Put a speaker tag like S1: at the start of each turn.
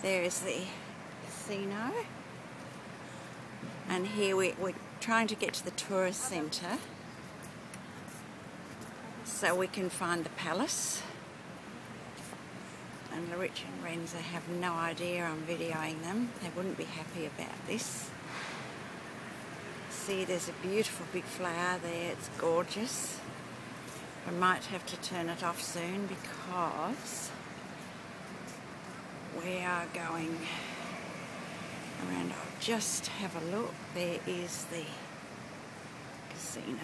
S1: There's the casino. And here we, we're trying to get to the tourist centre so we can find the palace. And Rich and Renza have no idea I'm videoing them. They wouldn't be happy about this. See, there's a beautiful big flower there. It's gorgeous. I might have to turn it off soon because we are going around. I'll just have a look. There is the casino.